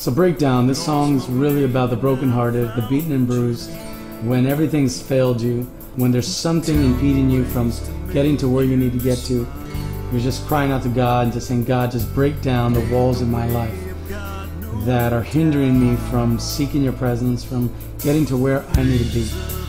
So breakdown. This song's really about the brokenhearted, the beaten and bruised. When everything's failed you, when there's something impeding you from getting to where you need to get to, you're just crying out to God and just saying, God, just break down the walls in my life that are hindering me from seeking your presence, from getting to where I need to be.